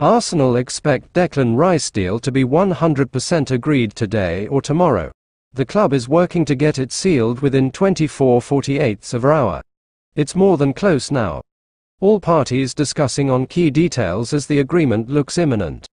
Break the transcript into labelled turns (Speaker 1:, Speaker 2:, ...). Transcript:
Speaker 1: Arsenal expect Declan Rice deal to be 100% agreed today or tomorrow. The club is working to get it sealed within 24 48 of an hour. It's more than close now. All parties discussing on key details as the agreement looks imminent.